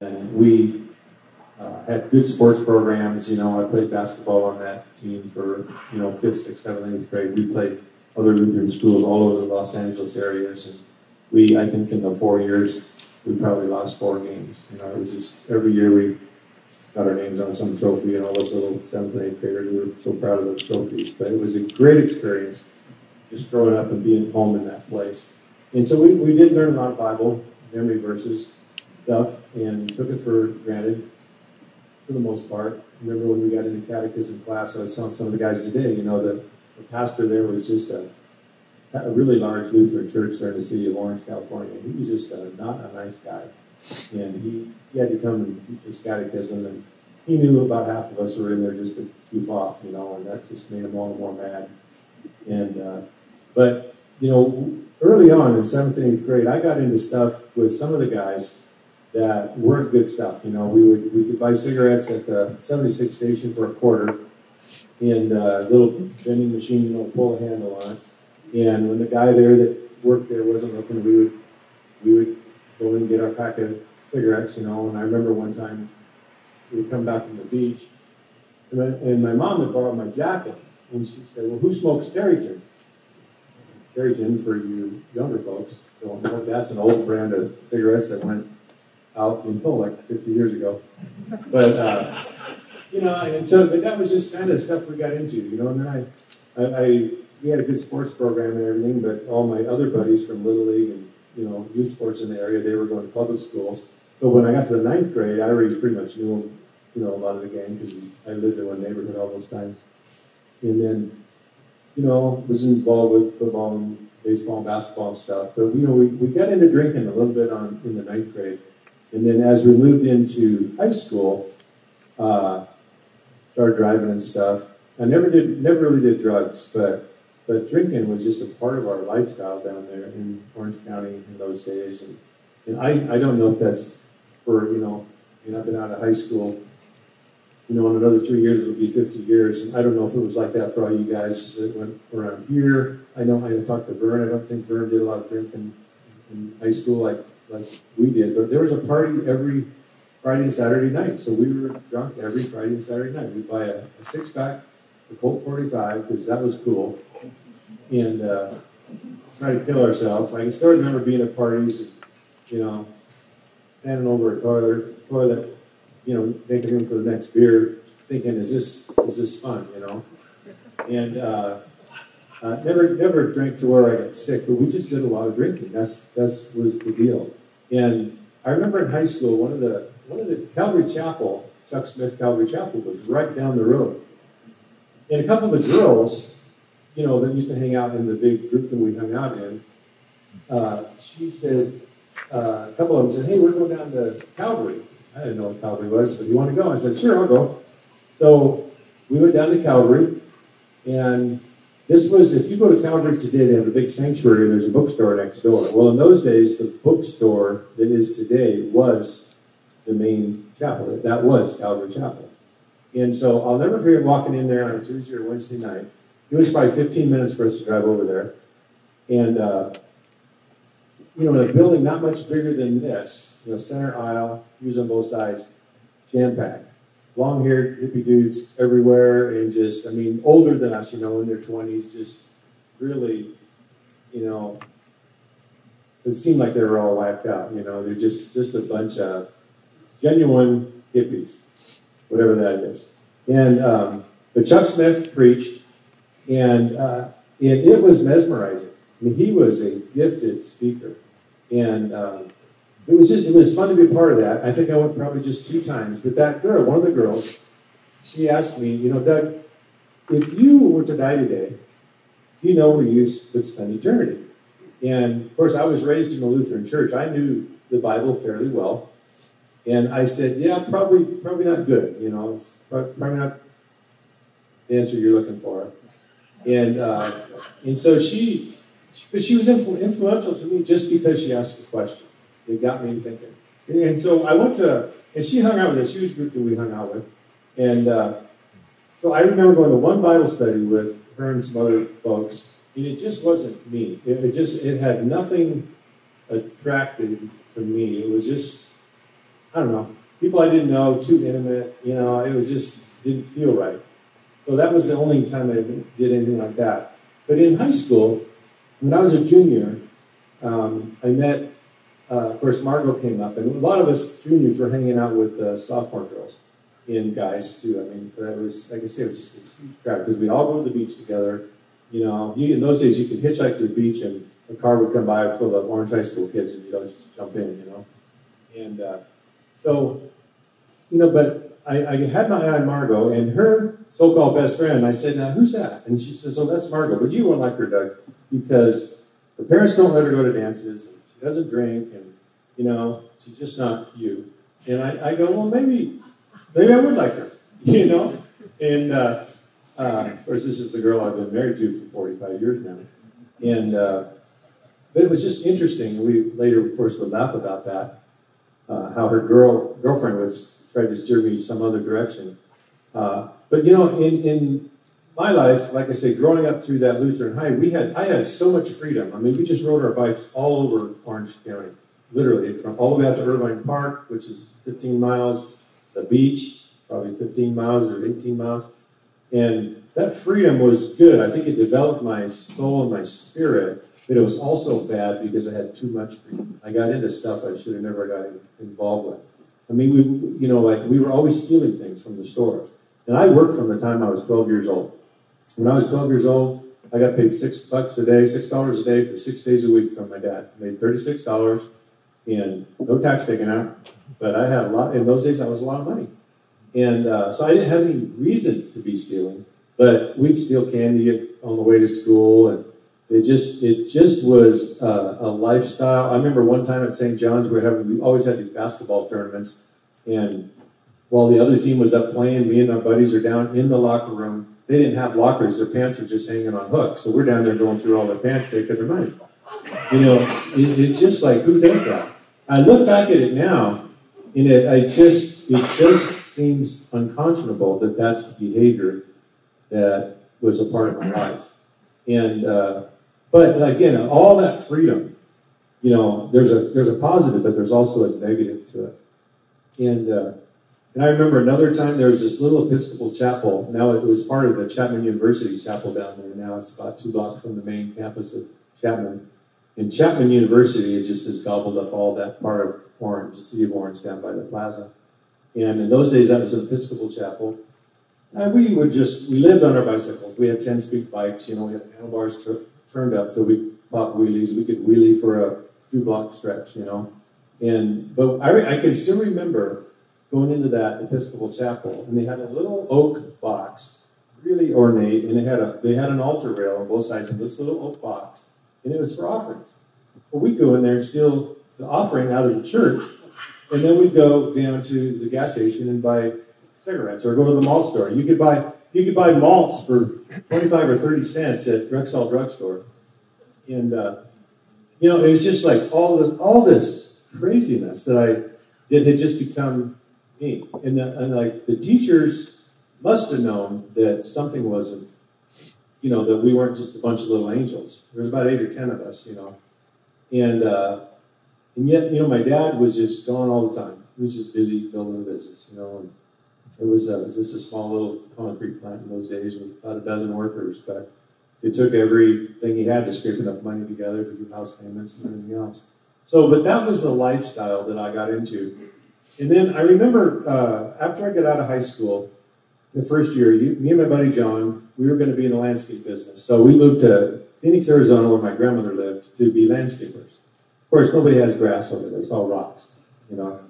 And we uh, had good sports programs. You know, I played basketball on that team for, you know, fifth, sixth, seventh, eighth grade. We played other Lutheran schools all over the Los Angeles areas. And we, I think in the four years, we probably lost four games. You know, it was just every year we got our names on some trophy and all those little seventh and eighth graders. We were so proud of those trophies. But it was a great experience just growing up and being home in that place. And so we, we did learn a lot of Bible, memory verses, stuff, and took it for granted for the most part. Remember when we got into catechism class, I was telling some of the guys today, you know, the, the pastor there was just a, a really large Lutheran church there in the city of Orange, California. He was just a, not a nice guy. And he, he had to come and teach us catechism, and he knew about half of us were in there just to goof off, you know, and that just made him all the more mad. And, uh, but, you know, early on in seventh and eighth grade, I got into stuff with some of the guys that weren't good stuff. You know, we would we could buy cigarettes at the 76 station for a quarter, and a uh, little vending machine, you know, pull a handle on. And when the guy there that worked there wasn't looking, we would we would go and get our pack of cigarettes, you know. And I remember one time we would come back from the beach, and, I, and my mom had borrowed my jacket, and she said, "Well, who smokes Tareyton?" Tareyton, for you younger folks, don't know, that's an old brand of cigarettes that went out in like 50 years ago. But, uh, you know, and so, but that was just kind of stuff we got into, you know, and then I, I, I, we had a good sports program and everything, but all my other buddies from Little League and, you know, youth sports in the area, they were going to public schools. So when I got to the ninth grade, I already pretty much knew, you know, a lot of the gang because I lived in one neighborhood all those times. And then, you know, was involved with football and baseball and basketball and stuff. But, you know, we, we got into drinking a little bit on in the ninth grade. And then as we moved into high school, uh, started driving and stuff. I never did, never really did drugs, but but drinking was just a part of our lifestyle down there in Orange County in those days. And, and I, I don't know if that's for, you know, I mean, I've been out of high school, you know, in another three years it'll be 50 years. And I don't know if it was like that for all you guys that went around here. I know I talked to Vern. I don't think Vern did a lot of drinking in high school. Like like we did, but there was a party every Friday and Saturday night. So we were drunk every Friday and Saturday night. We'd buy a, a six pack, a Colt 45, because that was cool, and uh, try to kill ourselves. I can still remember being at parties, you know, standing over a toilet, toilet, you know, making room for the next beer, thinking, is this is this fun, you know? And uh, uh, never, never drank to where I got sick, but we just did a lot of drinking. That's that's was the deal. And I remember in high school, one of the one of the Calvary Chapel, Chuck Smith Calvary Chapel, was right down the road. And a couple of the girls, you know, that used to hang out in the big group that we hung out in, uh, she said, uh, a couple of them said, "Hey, we're going down to Calvary." I didn't know what Calvary was, but you want to go? I said, "Sure, I'll go." So we went down to Calvary, and this was, if you go to Calvary today, they have a big sanctuary and there's a bookstore next door. Well, in those days, the bookstore that is today was the main chapel. That was Calvary Chapel. And so I'll never forget walking in there on a Tuesday or Wednesday night. It was probably 15 minutes for us to drive over there. And, uh, you know, in a building not much bigger than this, the center aisle, views on both sides, jam packed long haired hippie dudes everywhere and just, I mean, older than us, you know, in their 20s, just really, you know, it seemed like they were all whacked out, you know, they're just, just a bunch of genuine hippies, whatever that is. And, um, but Chuck Smith preached, and, uh, and it was mesmerizing. I mean, he was a gifted speaker. And, um, it was just, it was fun to be a part of that. I think I went probably just two times. But that girl, one of the girls, she asked me, you know, Doug, if you were to die today, you know where you would spend eternity. And of course, I was raised in a Lutheran church. I knew the Bible fairly well. And I said, yeah, probably, probably not good. You know, it's probably not the answer you're looking for. And uh, and so she, but she was influ- influential to me just because she asked the question it got me thinking. And so I went to, and she hung out with this huge group that we hung out with. And uh, so I remember going to one Bible study with her and some other folks, and it just wasn't me. It, it just, it had nothing attracted to me. It was just, I don't know, people I didn't know, too intimate. You know, it was just didn't feel right. So that was the only time I did anything like that. But in high school, when I was a junior, um, I met, uh, of course, Margot came up, and a lot of us juniors were hanging out with uh, sophomore girls and guys too. I mean, for that was, like I say, it was just this huge crowd because we'd all go to the beach together. You know, you, in those days, you could hitchhike to the beach and a car would come by full of Orange High School kids and you'd always just jump in, you know. And uh, so, you know, but I, I, had my eye on Margot and her so-called best friend. I said, "Now, who's that?" And she says, "Oh, that's Margot." But you won't like her, Doug, because her parents don't let her go to dances. Doesn't drink, and you know, she's just not you. And I, I go, "Well, maybe, maybe I would like her," you know. And uh, uh, of course, this is the girl I've been married to for 45 years now, and. Uh, but it was just interesting. We later, of course, would laugh about that, uh, how her girl girlfriend would try to steer me some other direction. Uh, but you know, in, in my life, like I say, growing up through that Lutheran High, we had I had so much freedom. I mean, we just rode our bikes all over Orange County, literally from all the way out to Irvine Park, which is 15 miles, the beach, probably 15 miles or 18 miles, and that freedom was good. I think it developed my soul and my spirit but it was also bad because I had too much freedom. I got into stuff I should have never got involved with. I mean, we, you know, like we were always stealing things from the stores. And I worked from the time I was 12 years old. When I was 12 years old, I got paid six bucks a day, six dollars a day for six days a week from my dad. I made thirty-six dollars, and no tax taken out. But I had a lot. In those days, I was a lot of money, and uh, so I didn't have any reason to be stealing. But we'd steal candy on the way to school, and it just it just was uh, a lifestyle. I remember one time at St. John's we were having we always had these basketball tournaments, and while the other team was up playing, me and our buddies are down in the locker room. They didn't have lockers; their pants were just hanging on hooks. So we're down there going through all their pants, taking their money. You know, it, it's just like who does that? I look back at it now, and it I just it just seems unconscionable that that's the behavior that was a part of my life, and. Uh, but again, all that freedom, you know, there's a there's a positive, but there's also a negative to it. And uh, and I remember another time there was this little Episcopal chapel. Now it was part of the Chapman University chapel down there. Now it's about two blocks from the main campus of Chapman. And Chapman University, it just has gobbled up all that part of Orange, the city of Orange, down by the plaza. And in those days, that was an Episcopal chapel. And we would just, we lived on our bicycles. We had 10 speed bikes, you know, we had handlebars turned up so we pop wheelies. We could wheelie for a two block stretch, you know. And but I, I can still remember going into that Episcopal chapel, and they had a little oak box, really ornate, and it had a they had an altar rail on both sides of this little oak box, and it was for offerings. Well, we'd go in there and steal the offering out of the church, and then we'd go down to the gas station and buy cigarettes, or go to the malt store. You could buy you could buy malts for 25 or 30 cents at Rexall drugstore. And, uh, you know, it was just like all, the, all this craziness that I, that had just become me. And, the, and like the teachers must have known that something wasn't, you know, that we weren't just a bunch of little angels. There was about eight or 10 of us, you know. And, uh, and yet, you know, my dad was just gone all the time. He was just busy building a business, you know. And, it was uh, just a small little concrete plant in those days with about a dozen workers, but it took everything he had to scrape enough money together to do house payments and everything else. So, but that was the lifestyle that I got into. And then I remember uh, after I got out of high school, the first year, you, me and my buddy John, we were going to be in the landscape business. So we moved to Phoenix, Arizona, where my grandmother lived, to be landscapers. Of course, nobody has grass over there; it's all rocks, you know.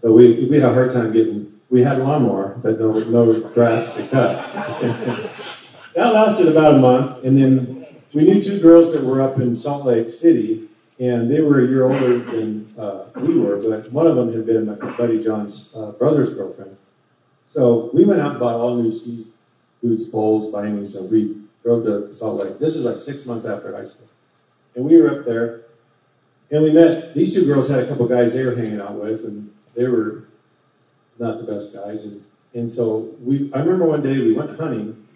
So we we had a hard time getting we had a lawnmower, but no, no grass to cut. that lasted about a month, and then we knew two girls that were up in Salt Lake City, and they were a year older than uh, we were, but one of them had been my buddy John's uh, brother's girlfriend. So we went out and bought all new skis, boots, poles, bindings, and we drove to Salt Lake. This is like six months after high school. And we were up there, and we met, these two girls had a couple guys they were hanging out with, and they were not the best guys. And, and so we, I remember one day we went hunting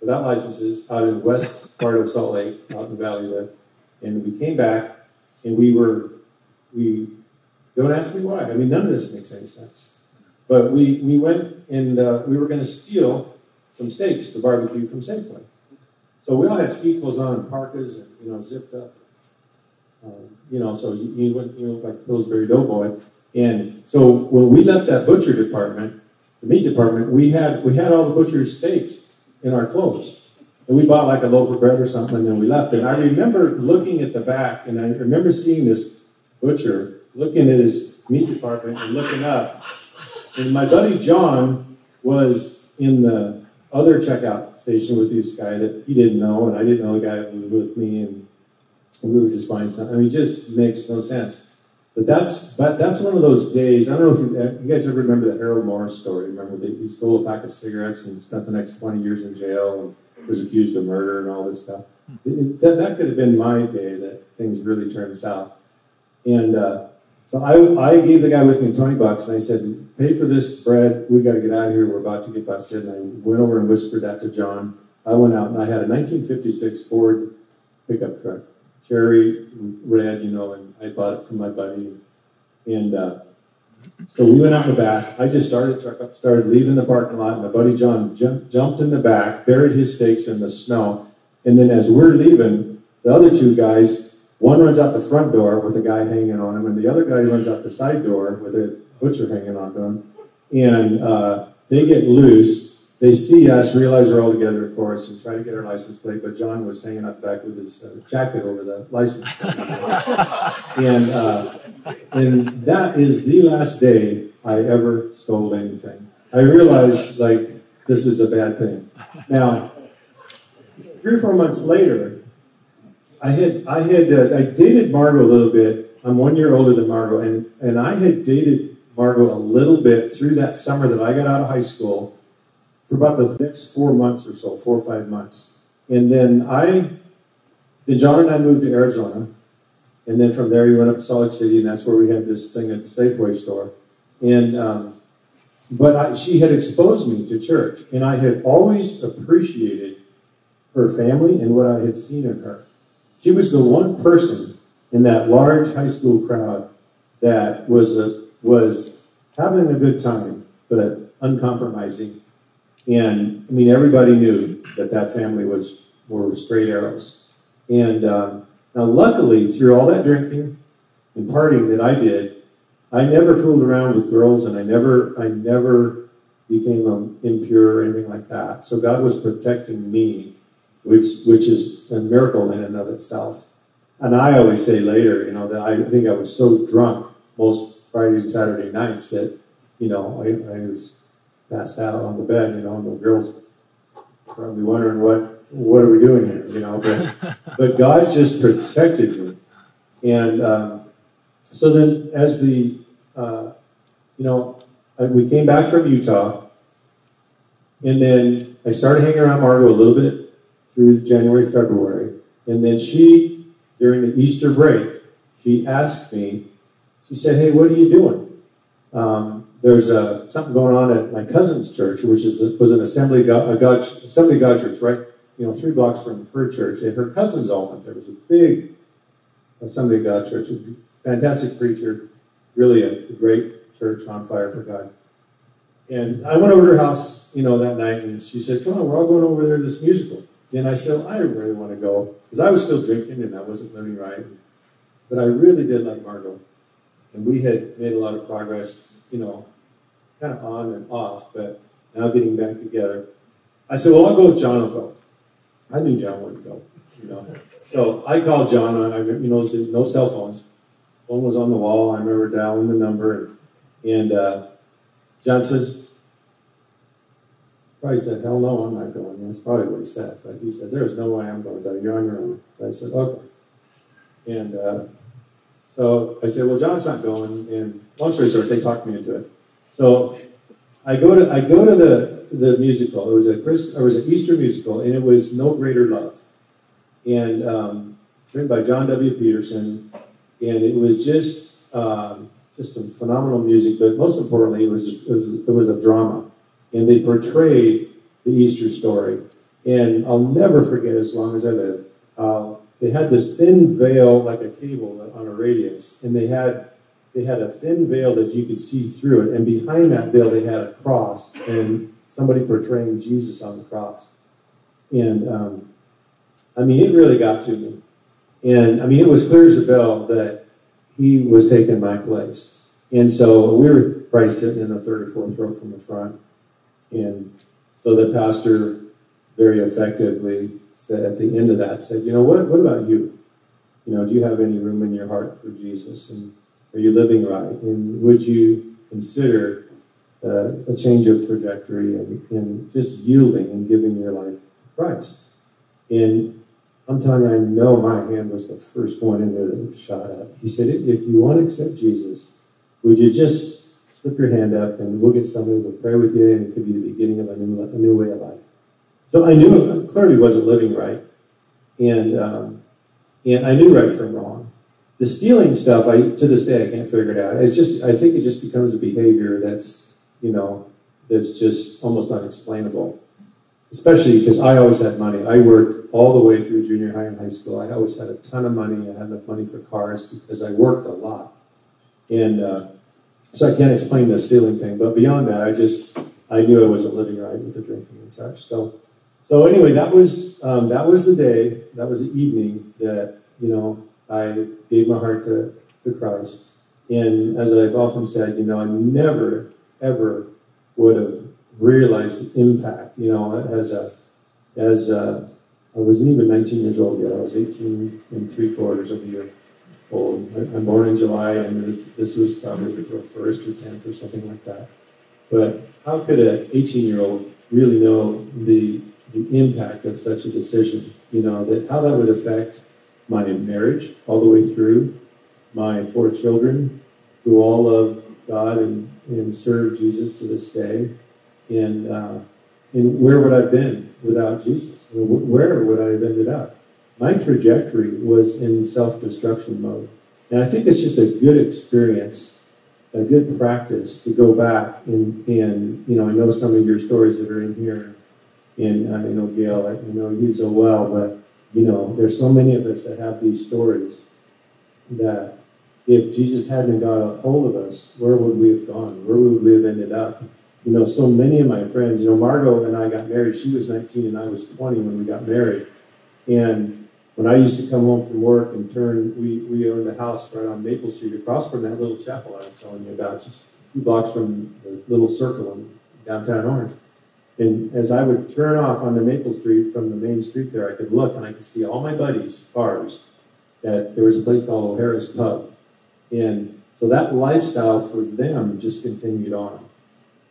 without licenses out in the west part of Salt Lake, out in the valley there. And we came back and we were, we Don't ask me why. I mean, none of this makes any sense. But we, we went and uh, we were going to steal some steaks to barbecue from Safeway. So we all had ski clothes on and parkas and, you know, zipped up. Um, you know, so you, you, went, you look like Pillsbury Doughboy. And so when we left that butcher department, the meat department, we had we had all the butcher's steaks in our clothes. And we bought like a loaf of bread or something, and then we left. And I remember looking at the back, and I remember seeing this butcher looking at his meat department and looking up. And my buddy John was in the other checkout station with this guy that he didn't know, and I didn't know the guy that was with me, and, we were just buying something. I mean, it just makes no sense. But that's but that's one of those days. I don't know if you, uh, you guys ever remember the Harold Morris story. Remember that he stole a pack of cigarettes and spent the next twenty years in jail and was accused of murder and all this stuff. It, that, that could have been my day that things really turned south. And uh, so I, I gave the guy with me 20 bucks and I said, pay for this bread. We got to get out of here. We're about to get busted. And I went over and whispered that to John. I went out and I had a 1956 Ford pickup truck cherry red, you know, and I bought it from my buddy. And uh, so we went out in the back. I just started truck up, started leaving the parking lot. My buddy John jumped, jumped in the back, buried his stakes in the snow. And then as we're leaving, the other two guys, one runs out the front door with a guy hanging on him, and the other guy runs out the side door with a butcher hanging on to him. And uh, they get loose they see us, realize we're all together, of course, and try to get our license plate. But John was hanging up back with his uh, jacket over the license plate. and, uh, and that is the last day I ever stole anything. I realized, like, this is a bad thing. Now, three or four months later, I had, I had, uh, I dated Margot a little bit. I'm one year older than Margot, and, and I had dated Margot a little bit through that summer that I got out of high school for about the next four months or so, four or five months. And then I, then John and I moved to Arizona. And then from there, we went up to Salt Lake City, and that's where we had this thing at the Safeway store. And, um, but I, she had exposed me to church, and I had always appreciated her family and what I had seen in her. She was the one person in that large high school crowd that was a, was having a good time, but uncompromising and I mean, everybody knew that that family was were straight arrows. And um, now, luckily, through all that drinking and partying that I did, I never fooled around with girls, and I never, I never became um, impure or anything like that. So God was protecting me, which which is a miracle in and of itself. And I always say later, you know, that I think I was so drunk most Friday and Saturday nights that, you know, I, I was passed out on the bed, you know, and the girls probably wondering what what are we doing here, you know. But but God just protected me, and um, so then as the uh, you know I, we came back from Utah, and then I started hanging around Margot a little bit through January, February, and then she during the Easter break she asked me, she said, "Hey, what are you doing?" Um, there's a, something going on at my cousin's church, which is was an assembly God, God, assembly God church, right? You know, three blocks from her church. And her cousins all went there. Was a big assembly God church, a fantastic preacher, really a, a great church on fire for God. And I went over to her house, you know, that night, and she said, "Come on, we're all going over there to this musical." And I said, well, "I really want to go because I was still drinking and I wasn't living right, but I really did like Margot, and we had made a lot of progress, you know, kind of on and off, but now getting back together. I said, well, I'll go with John. I'll go. I knew John wouldn't go, you know. So I called John. I, you know, no cell phones. Phone was on the wall. I remember dialing the number, and, uh, John says, probably said, hell no, I'm not going. That's probably what he said. But he said, there's no way I'm going, Doug. You're on your own. So I said, okay. And uh, so I said, well, John's not going. And long story short, they talked me into it. So I go to I go to the the musical. It was a Chris, it was an Easter musical, and it was No Greater Love, and um, written by John W. Peterson, and it was just um, just some phenomenal music. But most importantly, it was, it was it was a drama, and they portrayed the Easter story. And I'll never forget as long as I live. Uh, they had this thin veil, like a cable on a radius, and they had they had a thin veil that you could see through it, and behind that veil they had a cross and somebody portraying Jesus on the cross. And um, I mean, it really got to me. And I mean, it was clear as a bell that he was taking my place. And so we were probably sitting in the third or fourth row from the front. And so the pastor very effectively said at the end of that said, you know, what, what about you? You know, do you have any room in your heart for Jesus? And are you living right? And would you consider uh, a change of trajectory and, and just yielding and giving your life to Christ? And I'm telling you, I know my hand was the first one in there that shot up. He said, if you want to accept Jesus, would you just slip your hand up and we'll get somebody to pray with you and it could be the beginning of a new, a new way of life. So I knew I clearly wasn't living right. And, um, and I knew right from wrong. The stealing stuff, I to this day I can't figure it out. It's just I think it just becomes a behavior that's you know that's just almost unexplainable. Especially because I always had money. I worked all the way through junior high and high school. I always had a ton of money. I had enough money for cars because I worked a lot. And uh, so I can't explain the stealing thing. But beyond that, I just I knew I wasn't living right with the drinking and such. So so anyway, that was um, that was the day. That was the evening that you know I gave my heart to, to Christ. And as I've often said, you know, I never, ever would have realized the impact, you know, as a, as a, I wasn't even 19 years old yet. I was 18 and three quarters of a year old. I'm born in July, and this, this was probably April 1st or 10th or something like that. But how could an 18 year old really know the, the impact of such a decision? You know, that how that would affect my marriage all the way through, my four children who all love God and, and serve Jesus to this day. And, uh, and where would I have been without Jesus? Where would I have ended up? My trajectory was in self destruction mode. And I think it's just a good experience, a good practice to go back and, and you know, I know some of your stories that are in here. And uh, you know, Gail, I, I know you so well, but you know, there's so many of us that have these stories that if Jesus hadn't got a hold of us, where would we have gone? Where would we have ended up? You know, so many of my friends, you know, Margot and I got married. She was 19 and I was 20 when we got married. And when I used to come home from work and turn, we, we owned a house right on Maple Street across from that little chapel I was telling you about, just a few blocks from the little circle in downtown Orange. And as I would turn off on the Maple Street from the main street there, I could look and I could see all my buddies' cars. That there was a place called O'Hara's Pub. And so that lifestyle for them just continued on.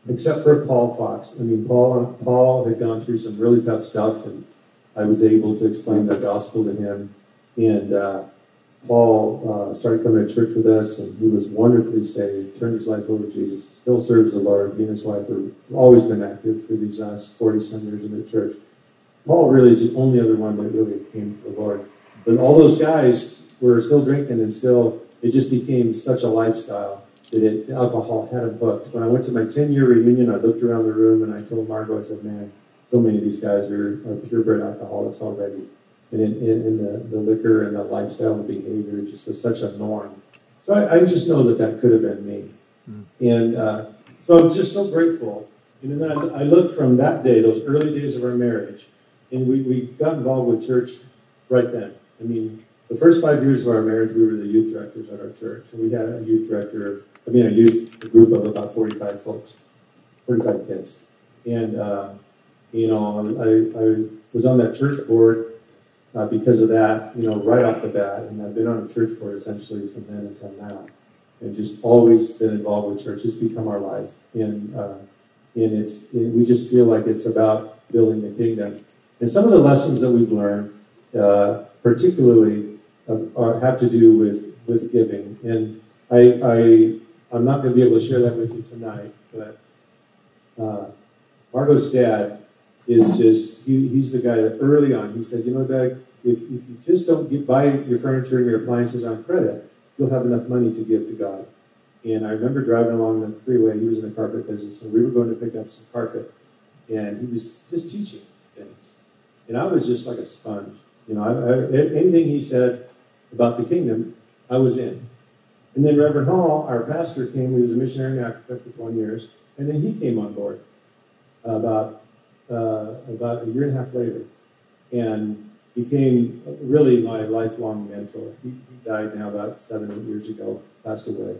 Except for Paul Fox. I mean, Paul, Paul had gone through some really tough stuff, and I was able to explain the gospel to him. And uh, Paul uh, started coming to church with us, and he was wonderfully saved, turned his life over to Jesus, still serves the Lord. He and his wife have always been active for these last 40 some years in the church. Paul really is the only other one that really came to the Lord. But all those guys were still drinking and still, it just became such a lifestyle that it, alcohol had them hooked. When I went to my 10 year reunion, I looked around the room and I told Margot, I said, man, so many of these guys are, are purebred alcoholics already and in, in, in the, the liquor and the lifestyle and behavior just was such a norm. So I, I just know that that could have been me. Mm. And uh, so I'm just so grateful. And then I, I look from that day, those early days of our marriage, and we, we got involved with church right then. I mean, the first five years of our marriage, we were the youth directors at our church. And we had a youth director of, I mean, a youth a group of about 45 folks, 45 kids. And, uh, you know, I, I was on that church board uh, because of that, you know, right off the bat. And I've been on a church board essentially from then until now. And just always been involved with church. It's become our life. And, uh, and it's, it, we just feel like it's about building the kingdom. And some of the lessons that we've learned, uh, particularly, uh, are, have to do with, with giving. And I, I, I'm not going to be able to share that with you tonight, but uh, Margot's dad is just, he, he's the guy that early on, he said, you know, Doug, if, if you just don't get, buy your furniture and your appliances on credit, you'll have enough money to give to God. And I remember driving along the freeway, he was in the carpet business, and we were going to pick up some carpet. And he was just teaching things. And I was just like a sponge. You know, I, I, anything he said about the kingdom, I was in. And then Reverend Hall, our pastor, came. He was a missionary in Africa for 20 years, and then he came on board about uh, about a year and a half later, and became really my lifelong mentor. He, died now about seven, eight years ago, passed away.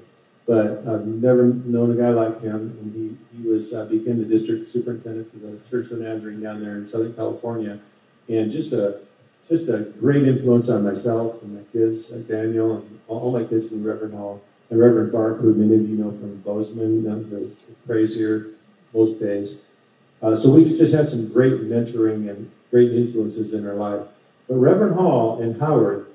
But I've never known a guy like him, and he, he was uh, became the district superintendent for the Church of Nazarene down there in Southern California, and just a just a great influence on myself and my kids, like Daniel, and all, my kids in Reverend Hall, and Reverend Tharp, who many of you know from Bozeman, the prays here most days. Uh, so we've just had some great mentoring and great influences in our life. But Reverend Hall and Howard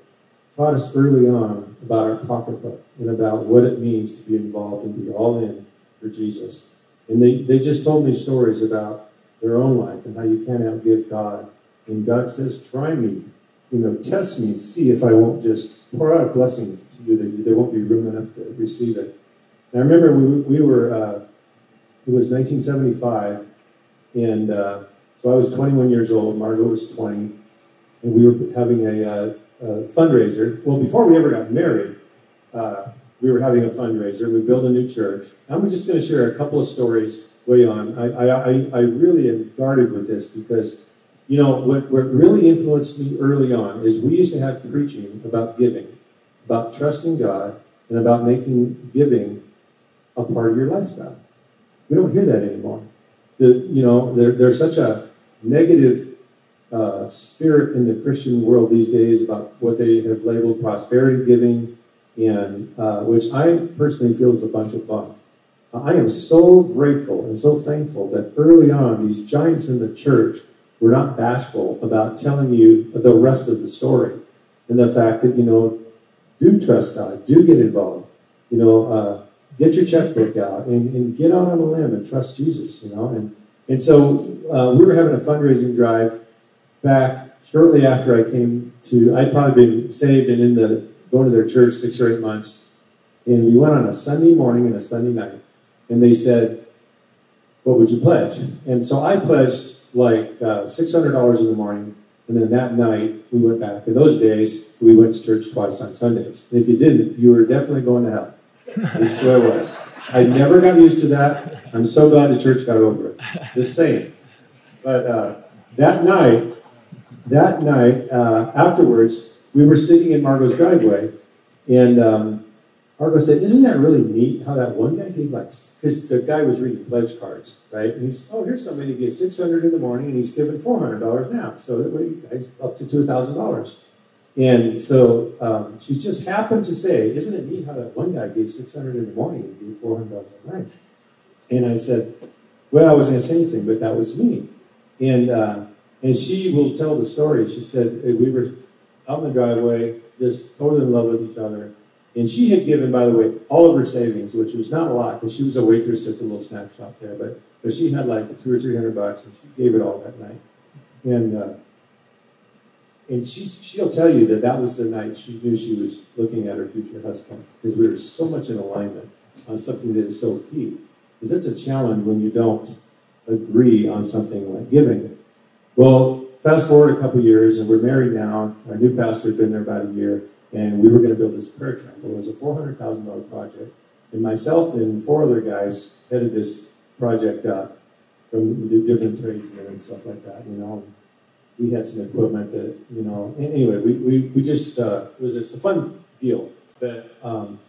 taught us early on about our pocketbook and about what it means to be involved and be all in for Jesus. And they, they just told me stories about their own life and how you can't outgive God. And God says, try me, you know, test me and see if I won't just pour out a blessing to you that there won't be room enough to receive it. And I remember we, we were, uh, it was 1975, and uh, so I was 21 years old, Margot was 20, and we were having a, uh, a fundraiser. Well, before we ever got married, uh, we were having a fundraiser. We built a new church. I'm just going to share a couple of stories way on. I, I, I really am guarded with this because, you know, what, what really influenced me early on is we used to have preaching about giving, about trusting God, and about making giving a part of your lifestyle. We don't hear that anymore. You know, there, there's such a negative uh, spirit in the Christian world these days about what they have labeled prosperity giving, and uh, which I personally feel is a bunch of bunk. I am so grateful and so thankful that early on these giants in the church were not bashful about telling you the rest of the story and the fact that you know do trust God, do get involved, you know, uh, get your checkbook out and, and get out on a limb and trust Jesus, you know, and and so uh, we were having a fundraising drive back shortly after I came to, I'd probably been saved and in the going to their church six or eight months. And we went on a Sunday morning and a Sunday night. And they said, What would you pledge? And so I pledged like uh, $600 in the morning. And then that night we went back. In those days, we went to church twice on Sundays. And if you didn't, you were definitely going to hell. This is where I was. I never got used to that. I'm so glad the church got over it. Just saying. But uh, that night, that night uh, afterwards, we were sitting in Margot's driveway, and um, Margot said, "Isn't that really neat? How that one guy gave like his the guy was reading pledge cards, right? And he's oh here's somebody that gave six hundred in the morning, and he's given four hundred dollars now, so that way guys up to two thousand dollars." And so um, she just happened to say, "Isn't it neat how that one guy gave six hundred in the morning and gave four hundred dollars at night?" And I said, "Well, I wasn't going to say anything, but that was me." And uh, and she will tell the story. She said we were out in the driveway, just totally in love with each other. And she had given, by the way, all of her savings, which was not a lot because she was a waitress at the little snack shop there. But but she had like two or three hundred bucks, and she gave it all that night. And uh, and she she'll tell you that that was the night she knew she was looking at her future husband because we were so much in alignment on something that is so key. Because that's a challenge when you don't agree on something like giving. Well, fast forward a couple years, and we're married now. Our new pastor had been there about a year, and we were going to build this prayer temple. It was a $400,000 project. And myself and four other guys headed this project up from the different tradesmen and stuff like that, you know. We had some equipment that, you know, anyway, we, we, we just, uh, it was just a fun deal. But um,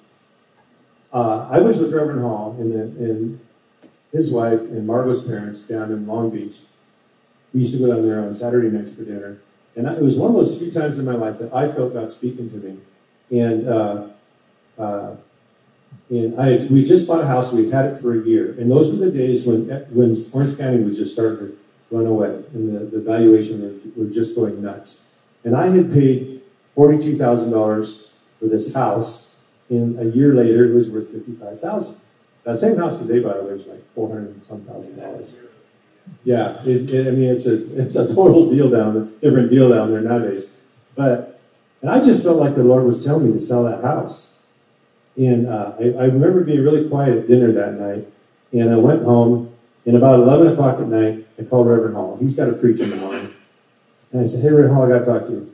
uh, I was with Reverend Hall and, and his wife and Margot's parents down in Long Beach we used to go down there on Saturday nights for dinner. And it was one of those few times in my life that I felt God speaking to me. And, uh, uh, and I had, we just bought a house. We had it for a year. And those were the days when, when Orange County was just starting to run away. And the, the valuation was, was just going nuts. And I had paid $42,000 for this house. And a year later, it was worth 55000 That same house today, by the way, is like 400 and some thousand dollars. Yeah, it, it, I mean it's a it's a total deal down different deal down there nowadays. But and I just felt like the Lord was telling me to sell that house. And uh, I, I, remember being really quiet at dinner that night, and I went home. And about eleven o'clock at night, I called Reverend Hall. He's got to preach in the morning, and I said, "Hey, Reverend Hall, I got to talk to you."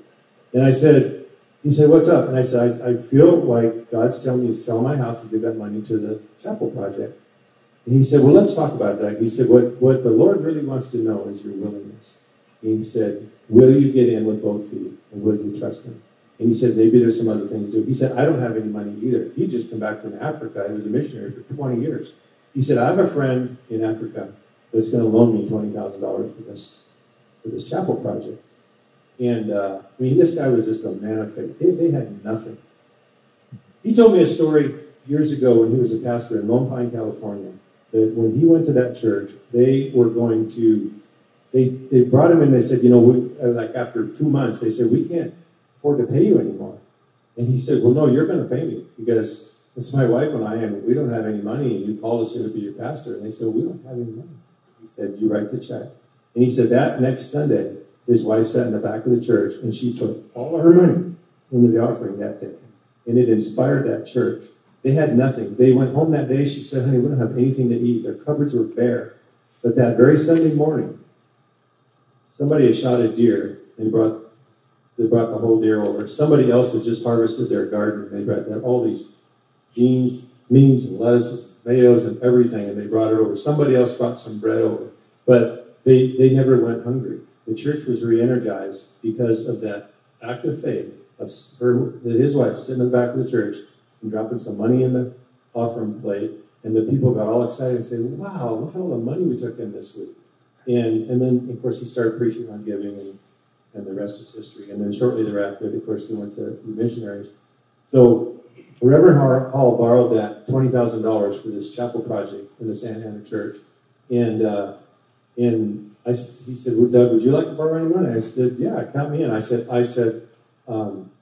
And I said, he said, What's up? And I said, I, I feel like God's telling me to sell my house and give that money to the chapel project. And he said, Well, let's talk about that. He said, What, what the Lord really wants to know is your willingness. And he said, Will you get in with both feet? And will you trust him? And he said, Maybe there's some other things to do. He said, I don't have any money either. He just come back from Africa. He was a missionary for 20 years. He said, I have a friend in Africa that's going to loan me $20,000 for this, for this chapel project. And uh, I mean, this guy was just a man of faith. They, they had nothing. He told me a story years ago when he was a pastor in Lone Pine, California, that when he went to that church, they were going to, they, they brought him in, they said, you know, we, uh, like after two months, they said, we can't afford to pay you anymore. And he said, well, no, you're going to pay me because it's my wife and I, and we don't have any money, and you called us here to be your pastor. And they said, we don't have any money. He said, you write the check. And he said, that next Sunday, his wife sat in the back of the church and she put all of her money into the offering that day. And it inspired that church. They had nothing. They went home that day. She said, honey, we don't have anything to eat. Their cupboards were bare. But that very Sunday morning, somebody had shot a deer and brought they brought the whole deer over. Somebody else had just harvested their garden. They brought all these beans, beans and lettuce, tomatoes and everything, and they brought it over. Somebody else brought some bread over. But they, they never went hungry the church was re-energized because of that act of faith of her, his wife sitting in the back of the church and dropping some money in the offering plate, and the people got all excited and say, "Wow, look at all the money we took in this week!" And and then of course he started preaching on giving, and and the rest is history. And then shortly thereafter, of course, he went to the missionaries. So Reverend Hall borrowed that twenty thousand dollars for this chapel project in the Santa Ana Church, and uh, and I, he said, well, Doug, would you like to borrow any money? I said, yeah, count me in. I said, I said, um,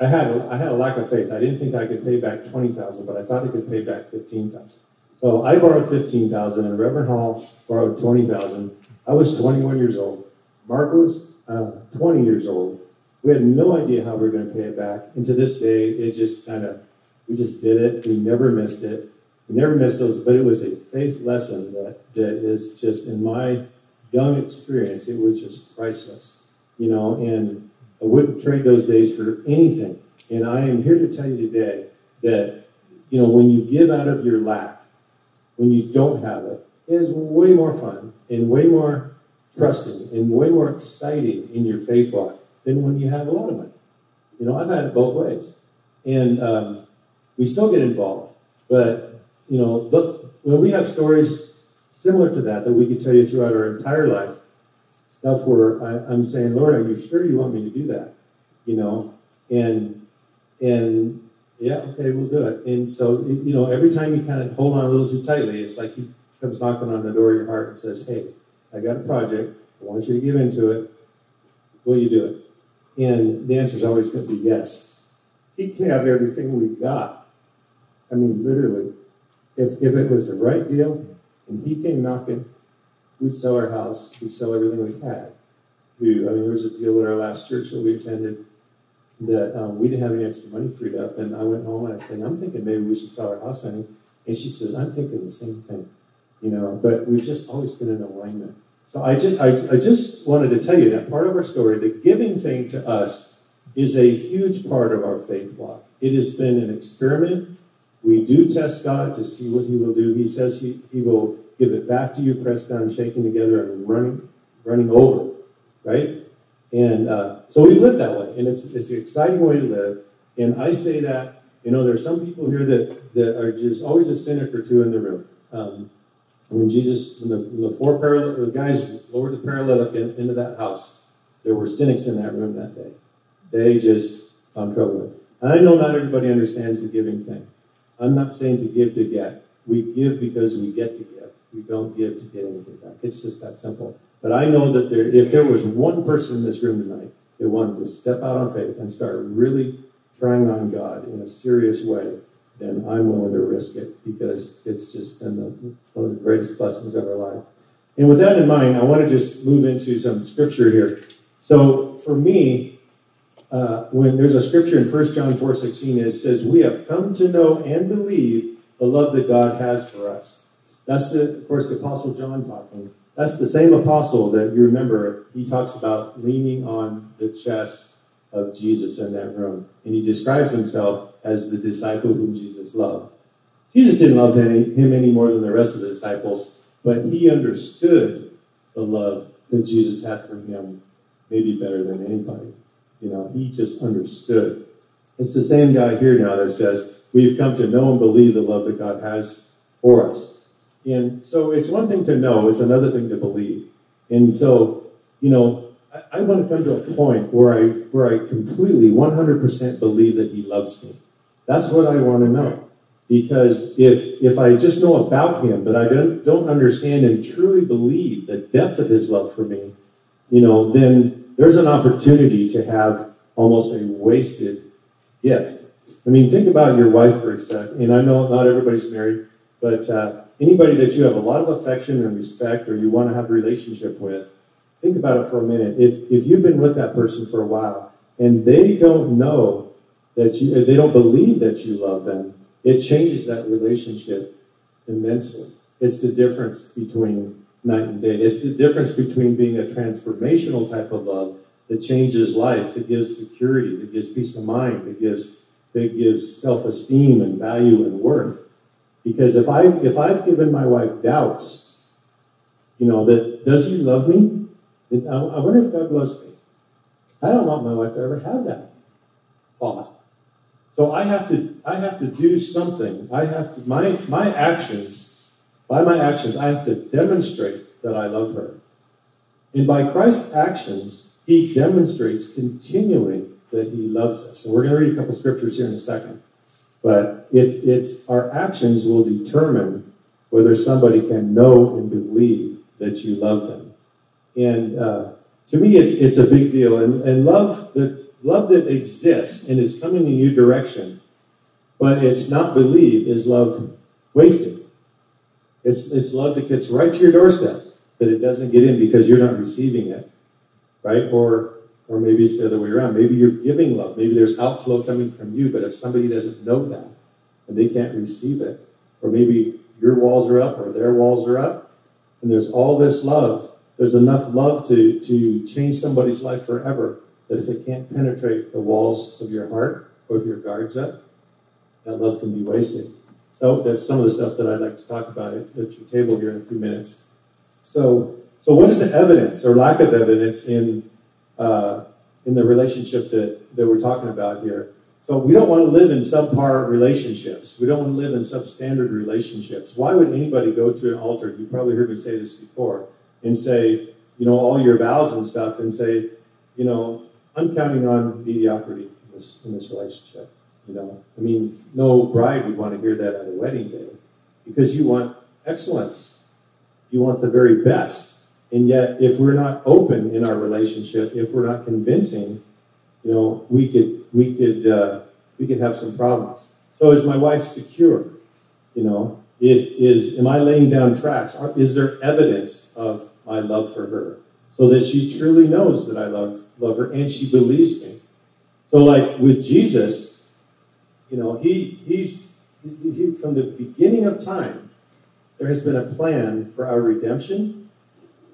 I had a, I had a lack of faith. I didn't think I could pay back twenty thousand, but I thought I could pay back fifteen thousand. So I borrowed fifteen thousand, and Reverend Hall borrowed twenty thousand. I was twenty-one years old. Mark was uh, twenty years old. We had no idea how we were going to pay it back. And to this day, it just kind of we just did it. We never missed it. We never missed those. But it was a faith lesson that that is just in my young experience, it was just priceless, you know, and I wouldn't trade those days for anything. And I am here to tell you today that, you know, when you give out of your lack, when you don't have it, it is way more fun and way more trusting and way more exciting in your faith walk than when you have a lot of money. You know, I've had it both ways. And um, we still get involved. But, you know, when we have stories similar to that that we could tell you throughout our entire life. Stuff where I, am saying, Lord, are you sure you want me to do that? You know, and and yeah, okay, we'll do it. And so you know, every time you kind of hold on a little too tightly, it's like he comes knocking on the door of your heart and says, Hey, I got a project. I want you to give into it. Will you do it? And the answer is always going to be yes. He can have everything we've got. I mean, literally. If, if it was the right deal, and he came knocking, we'd sell our house, we'd sell everything we had. We, I mean, there was a deal at our last church that we attended that um, we didn't have any extra money freed up. And I went home and I said, I'm thinking maybe we should sell our house, honey. And she says, I'm thinking the same thing, you know, but we've just always been in alignment. So I just, I, I just wanted to tell you that part of our story, the giving thing to us is a huge part of our faith walk. It has been an experiment. We do test God to see what he will do. He says he, he will give it back to you, pressed down, shaken together, and running, running over, right? And uh, so we've lived that way, and it's, it's an exciting way to live. And I say that, you know, there's some people here that, that are just always a cynic or two in the room. Um, when Jesus, when the, when the four paralytic, the guys lowered the paralytic in, into that house, there were cynics in that room that day. They just found trouble with it. And I know not everybody understands the giving thing. I'm not saying to give to get. We give because we get to give. We don't give to get anything back. It's just that simple. But I know that there, if there was one person in this room tonight that wanted to step out on faith and start really trying on God in a serious way, then I'm willing to risk it because it's just been the, one of the greatest blessings of our life. And with that in mind, I want to just move into some scripture here. So for me, uh, when there's a scripture in 1 John 4 16, it says, We have come to know and believe the love that God has for us. That's the, of course, the Apostle John talking. That's the same apostle that you remember. He talks about leaning on the chest of Jesus in that room. And he describes himself as the disciple whom Jesus loved. Jesus didn't love him any more than the rest of the disciples, but he understood the love that Jesus had for him maybe better than anybody. You know, he just understood. It's the same guy here now that says, We've come to know and believe the love that God has for us. And so it's one thing to know, it's another thing to believe. And so, you know, I, I want to come to a point where I where I completely 100% believe that he loves me. That's what I want to know. Because if if I just know about him, but I don't don't understand and truly believe the depth of his love for me, you know, then there's an opportunity to have almost a wasted gift. I mean, think about your wife for a sec. And I know not everybody's married, but uh, anybody that you have a lot of affection and respect or you want to have a relationship with, think about it for a minute. If, if you've been with that person for a while and they don't know that you, they don't believe that you love them, it changes that relationship immensely. It's the difference between night and day. It's the difference between being a transformational type of love that changes life, that gives security, that gives peace of mind, that gives that gives self-esteem and value and worth. Because if I if I've given my wife doubts, you know, that does he love me? I wonder if God loves me. I don't want my wife to ever have that thought. So I have to I have to do something. I have to my my actions, by my actions, I have to demonstrate that I love her. And by Christ's actions, he demonstrates continually that he loves us. And we're going to read a couple scriptures here in a second. But it, it's our actions will determine whether somebody can know and believe that you love them. And uh, to me, it's it's a big deal. And, and love that love that exists and is coming in your direction, but it's not believed is love wasted. It's it's love that gets right to your doorstep, but it doesn't get in because you're not receiving it, right? Or or maybe it's the other way around. Maybe you're giving love. Maybe there's outflow coming from you, but if somebody doesn't know that and they can't receive it, or maybe your walls are up or their walls are up, and there's all this love, there's enough love to, to change somebody's life forever that if it can't penetrate the walls of your heart or if your guard's up, that love can be wasted. So that's some of the stuff that I'd like to talk about at, at your table here in a few minutes. So, so what is the evidence or lack of evidence in uh, in the relationship that, that we're talking about here. So we don't want to live in subpar relationships. We don't want to live in substandard relationships. Why would anybody go to an altar? You probably heard me say this before, and say, you know, all your vows and stuff, and say, you know, I'm counting on mediocrity in this in this relationship. You know, I mean, no bride would want to hear that on a wedding day because you want excellence. You want the very best. And yet, if we're not open in our relationship, if we're not convincing, you know, we could we could uh, we could have some problems. So, is my wife secure? You know, is is am I laying down tracks? Is there evidence of my love for her, so that she truly knows that I love love her and she believes me? So, like with Jesus, you know, he he's, he, from the beginning of time, there has been a plan for our redemption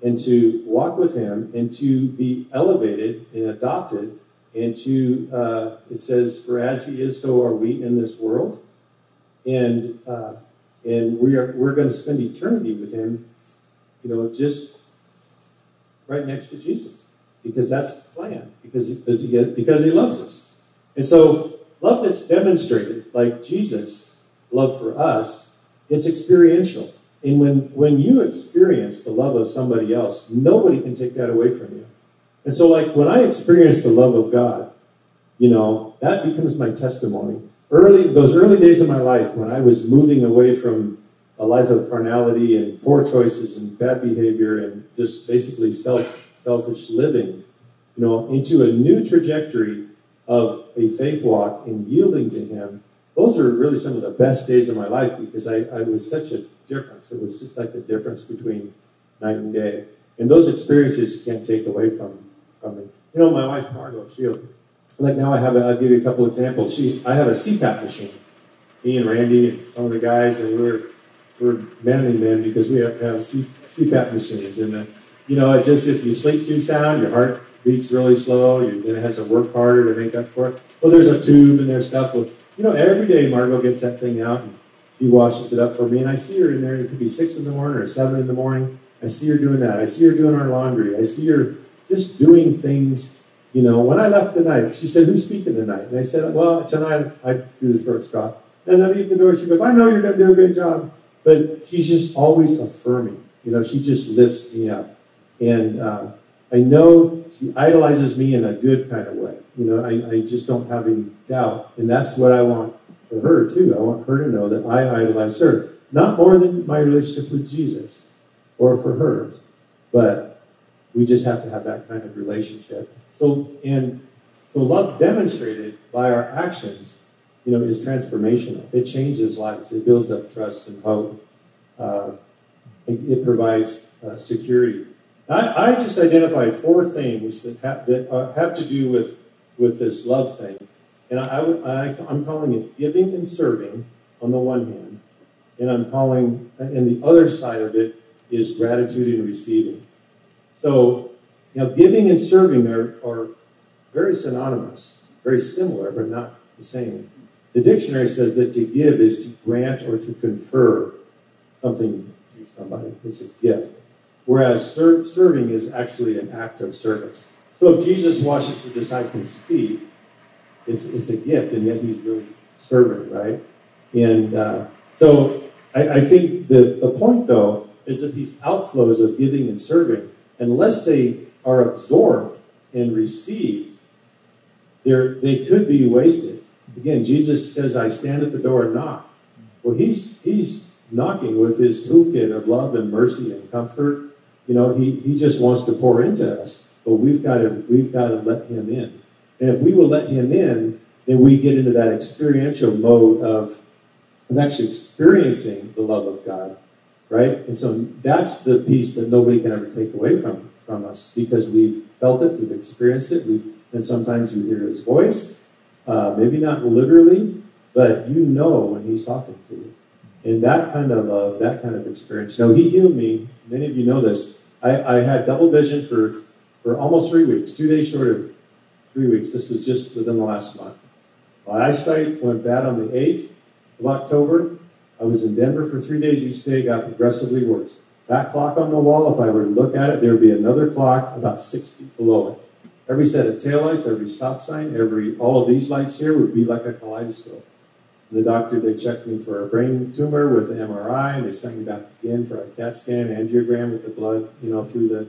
and to walk with him and to be elevated and adopted and to uh, it says for as he is so are we in this world. And uh, and we are we're going to spend eternity with him you know just right next to jesus because that's the plan because because he, because he loves us. And so love that's demonstrated like jesus love for us it's experiential and when, when you experience the love of somebody else, nobody can take that away from you. And so, like, when I experience the love of God, you know, that becomes my testimony. Early, those early days of my life, when I was moving away from a life of carnality and poor choices and bad behavior and just basically self selfish living, you know, into a new trajectory of a faith walk and yielding to Him, those are really some of the best days of my life because I, I was such a difference. It was just like the difference between night and day. And those experiences you can't take away from, from me. You know, my wife Margot, she like now I have a, I'll give you a couple examples. She I have a CPAP machine. Me and Randy and some of the guys and we're we're manly men because we have to have C, CPAP machines. And uh, you know, it just if you sleep too sound, your heart beats really slow. You then going to work harder to make up for it. Well, there's a tube and there's stuff. Well, you know, every day Margot gets that thing out and she washes it up for me. And I see her in there. It could be six in the morning or seven in the morning. I see her doing that. I see her doing our laundry. I see her just doing things. You know, when I left tonight, she said, "Who's speaking tonight?" And I said, "Well, tonight I do the short straw." As I leave the door, she goes, "I know you're going to do a great job," but she's just always affirming. You know, she just lifts me up, and uh, I know she idolizes me in a good kind of way. You know, I, I just don't have any doubt, and that's what I want for her too. I want her to know that I idolize her, not more than my relationship with Jesus or for her, but we just have to have that kind of relationship. So, and so love demonstrated by our actions, you know, is transformational. It changes lives. It builds up trust and hope. Uh, it, it, provides uh, security. I, I, just identified four things that, ha- that uh, have to do with, with this love thing. And I, I, I'm calling it giving and serving on the one hand, and I'm calling, and the other side of it is gratitude and receiving. So, you know, giving and serving are, are very synonymous, very similar, but not the same. The dictionary says that to give is to grant or to confer something to somebody. It's a gift. Whereas ser- serving is actually an act of service. So if Jesus washes the disciples' feet, it's, it's a gift, and yet he's really serving, right? And uh, so I, I think the, the point, though, is that these outflows of giving and serving, unless they are absorbed and received, they could be wasted. Again, Jesus says, I stand at the door and knock. Well, he's, he's knocking with his toolkit of love and mercy and comfort. You know, he, he just wants to pour into us, but we've got to, we've got to let him in. And if we will let him in, then we get into that experiential mode of, of actually experiencing the love of God, right? And so that's the piece that nobody can ever take away from, from us because we've felt it, we've experienced it, we've, and sometimes you hear his voice, uh, maybe not literally, but you know when he's talking to you. And that kind of love, that kind of experience. Now, he healed me. Many of you know this. I, I had double vision for, for almost three weeks, two days short of three weeks. This was just within the last month. My eyesight went bad on the 8th of October. I was in Denver for three days each day, got progressively worse. That clock on the wall, if I were to look at it, there would be another clock about six feet below it. Every set of taillights, every stop sign, every all of these lights here would be like a kaleidoscope. The doctor, they checked me for a brain tumor with an MRI, and they sent me back again for a CAT scan, angiogram with the blood, you know, through the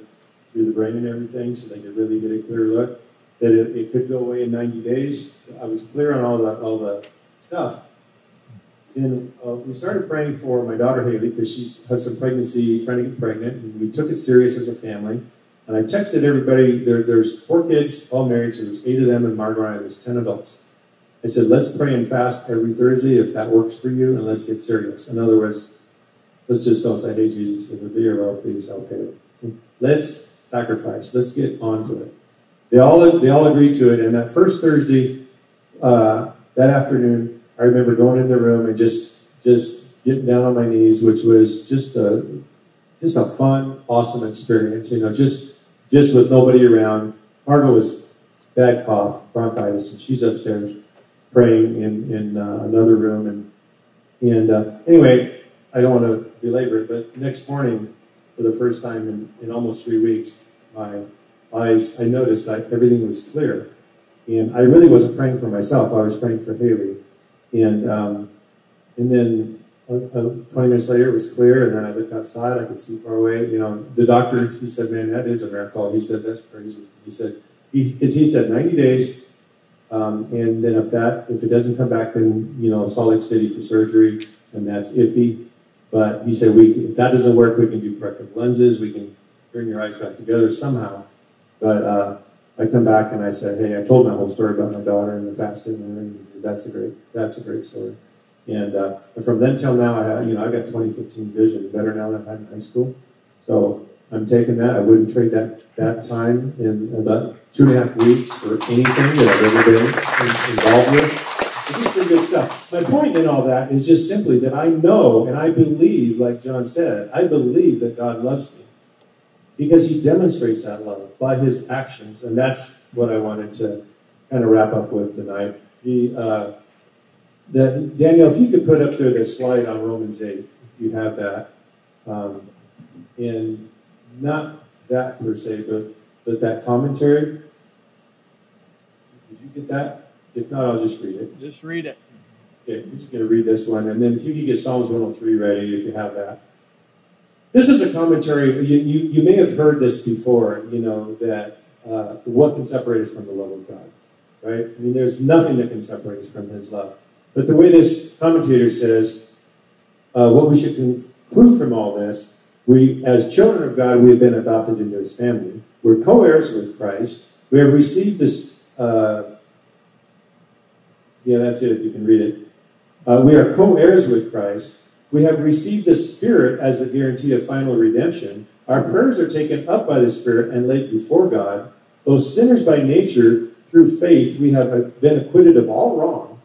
through the brain and everything, so they could really get a clear look Said it, it could go away in 90 days. I was clear on all the, all the stuff. And uh, we started praying for my daughter Haley because she's had some pregnancy, trying to get pregnant, and we took it serious as a family. And I texted everybody. There, there's four kids, all married, so there's eight of them, and Margaret and I, there's ten adults. I said, let's pray and fast every Thursday if that works for you, and let's get serious. In other words, let's just don't say, hey, Jesus, if it be your will, please help Haley. Let's sacrifice. Let's get on to it. They all they all agreed to it. And that first Thursday, uh, that afternoon, I remember going in the room and just just getting down on my knees, which was just a just a fun, awesome experience. You know, just just with nobody around. Margot was bad cough, bronchitis, and she's upstairs praying in in uh, another room. And and uh, anyway, I don't want to belabor it, but next morning, for the first time in, in almost three weeks, my I, I noticed that everything was clear. And I really wasn't praying for myself, I was praying for Haley. And, um, and then uh, uh, 20 minutes later, it was clear, and then I looked outside, I could see far away. You know, the doctor, he said, man, that is a miracle. He said, that's crazy. He said, he, he said 90 days, um, and then if that, if it doesn't come back, then, you know, Salt Lake City for surgery, and that's iffy. But he said, we, if that doesn't work, we can do corrective lenses, we can bring your eyes back together somehow. But uh, I come back and I said, hey, I told my whole story about my daughter and the fasting and everything. Said, that's a great, that's a great story. And, uh, from then till now, I you know, I got 2015 vision, better now than I had in high school. So I'm taking that. I wouldn't trade that that time in about two and a half weeks for anything that I've ever been involved with. It's just pretty good stuff. My point in all that is just simply that I know and I believe, like John said, I believe that God loves me. because he demonstrates that love by his actions. And that's what I wanted to kind of wrap up with tonight. The, uh, the, Daniel, if you could put up there the slide on Romans 8, if you have that. Um, not that per se, but, but that commentary. Did you get that? If not, I'll just read it. Just read it. Okay, I'm just going to read this one. And then if you could get Psalms 103 ready, if you have that. This is a commentary. You, you, you may have heard this before, you know, that uh, what can separate us from the love of God, right? I mean, there's nothing that can separate us from His love. But the way this commentator says, uh, what we should conclude from all this, we, as children of God, we have been adopted into His family. We're co heirs with Christ. We have received this. Uh, yeah, that's it, if you can read it. Uh, we are co heirs with Christ. We have received the Spirit as the guarantee of final redemption. Our prayers are taken up by the Spirit and laid before God. Though sinners by nature, through faith, we have been acquitted of all wrong.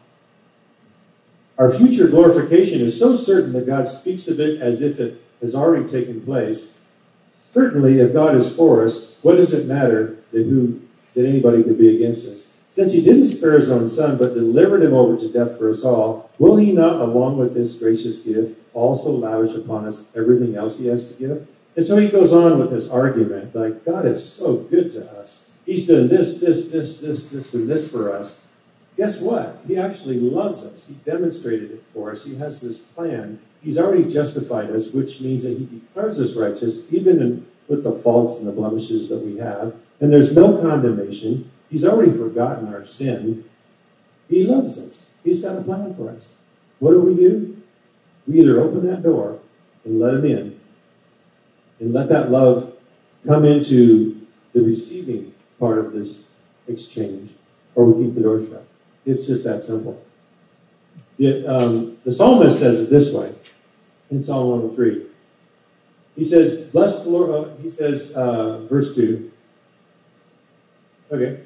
Our future glorification is so certain that God speaks of it as if it has already taken place. Certainly, if God is for us, what does it matter that who that anybody could be against us? Since he didn't spare his own son, but delivered him over to death for us all, will he not, along with this gracious gift, also lavish upon us everything else he has to give? And so he goes on with this argument, like, God is so good to us. He's done this, this, this, this, this, and this for us. Guess what? He actually loves us. He demonstrated it for us. He has this plan. He's already justified us, which means that he declares us righteous, even in, with the faults and the blemishes that we have. And there's no condemnation. He's already forgotten our sin. He loves us. He's got a plan for us. What do we do? We either open that door and let him in and let that love come into the receiving part of this exchange, or we keep the door shut. It's just that simple. It, um, the psalmist says it this way in Psalm 103. He says, Bless the Lord. Uh, he says, uh, verse 2. Okay.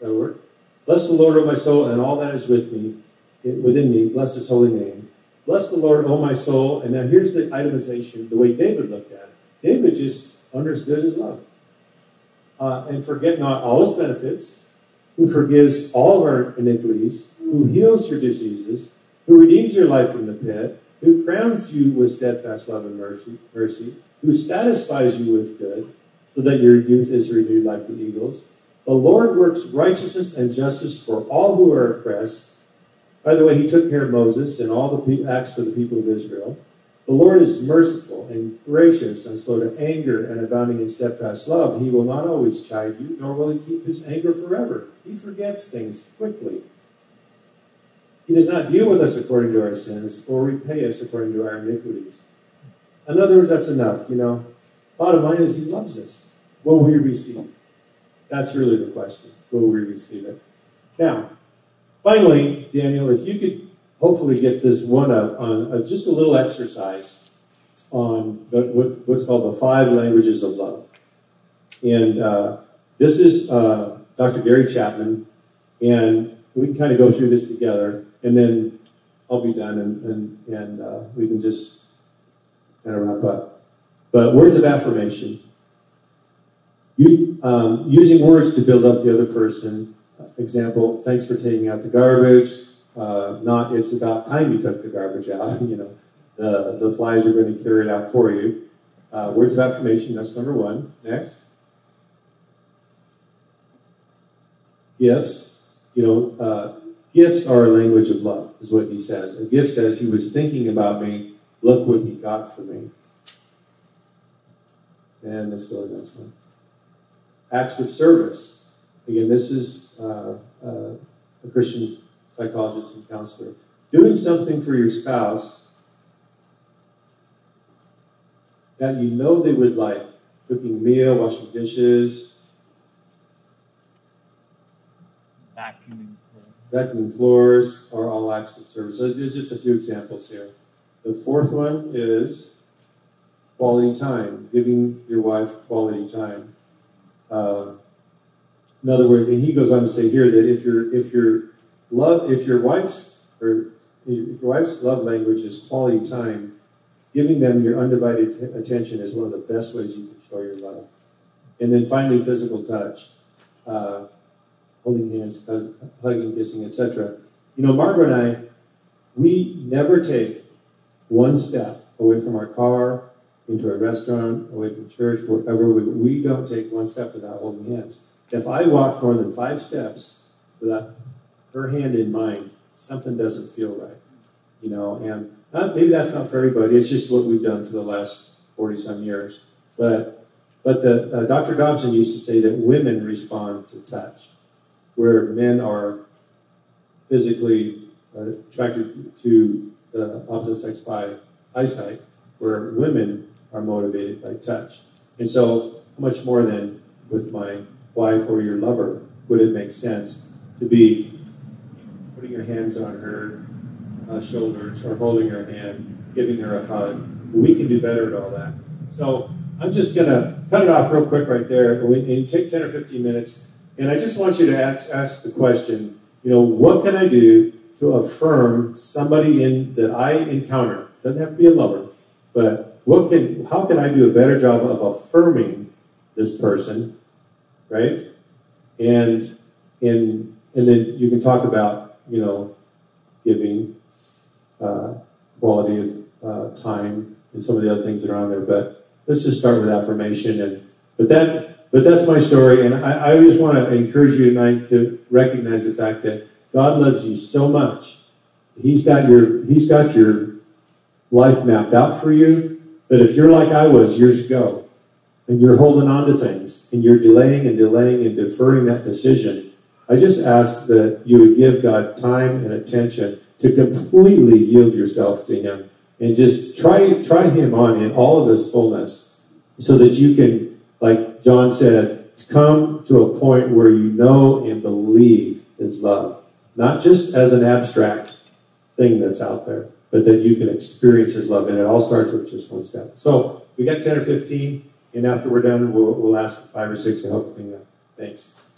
That'll work. Bless the Lord, O my soul, and all that is with me, within me. Bless his holy name. Bless the Lord, O my soul. And now here's the itemization, the way David looked at it. David just understood his love. Uh, and forget not all his benefits, who forgives all of our iniquities, who heals your diseases, who redeems your life from the pit, who crowns you with steadfast love and mercy, mercy who satisfies you with good, so that your youth is renewed like the eagles the Lord works righteousness and justice for all who are oppressed. By the way, he took care of Moses and all the acts for the people of Israel. The Lord is merciful and gracious and slow to anger and abounding in steadfast love. He will not always chide you, nor will he keep his anger forever. He forgets things quickly. He does not deal with us according to our sins or repay us according to our iniquities. In other words, that's enough. You know, bottom line is he loves us. What will we receive? That's really the question. Will we receive it? Now, finally, Daniel, if you could hopefully get this one up on uh, just a little exercise on the, what, what's called the five languages of love. And uh, this is uh, Dr. Gary Chapman, and we can kind of go through this together, and then I'll be done, and, and, and uh, we can just kind of wrap up. But words of affirmation. You, um, using words to build up the other person. Example, thanks for taking out the garbage. Uh, not, it's about time you took the garbage out. you know, the, the flies are going to carry it out for you. Uh, words of affirmation, that's number one. Next. Gifts. You know, uh, gifts are a language of love, is what he says. A gift says he was thinking about me. Look what he got for me. And let's go to the next one acts of service. Again, this is uh, uh, a Christian psychologist and counselor. Doing something for your spouse that you know they would like, cooking a meal, washing dishes, vacuuming floors. are all acts of service. So there's just a few examples here. The fourth one is quality time, giving your wife quality time. Uh, in other words, and he goes on to say here that if your if your love if your wife's or if your wife's love language is quality time, giving them your undivided attention is one of the best ways you can show your love. And then finally, physical touch, uh, holding hands, hugging, kissing, etc. You know, Margaret and I, we never take one step away from our car, into a restaurant, away from church, wherever we, we don't take one step without holding hands. If I walk more than five steps without her hand in mine, something doesn't feel right. You know, and uh, maybe that's not for everybody. It's just what we've done for the last forty some years. But but the uh, Dr. Dobson used to say that women respond to touch, where men are physically attracted to the opposite sex by eyesight, where women are motivated by touch. And so, much more than with my wife or your lover would it make sense to be putting your hands on her uh, shoulders or holding her hand, giving her a hug? We can do better at all that. So, I'm just going to cut it off real quick right there. And, we, and take 10 or 15 minutes. And I just want you to ask, ask the question you know, what can I do to affirm somebody in that I encounter? Doesn't have to be a lover, but what can how can I do a better job of affirming this person, right? And and and then you can talk about you know giving, uh, quality of uh, time, and some of the other things that are on there. But let's just start with affirmation and but that but that's my story, and I, I just want to encourage you tonight to recognize the fact that God loves you so much. He's got your He's got your life mapped out for you. But if you're like I was years ago, and you're holding on to things, and you're delaying and delaying and deferring that decision, I just ask that you would give God time and attention to completely yield yourself to Him and just try try Him on in all of His fullness, so that you can like John said, to come to a point where you know and believe His love, not just as an abstract thing that's out there, but that you can experience His love. And it all starts with just one step. So we got 10 or 15, and after we're done, we'll, we'll ask five or six to help clean up. Thanks.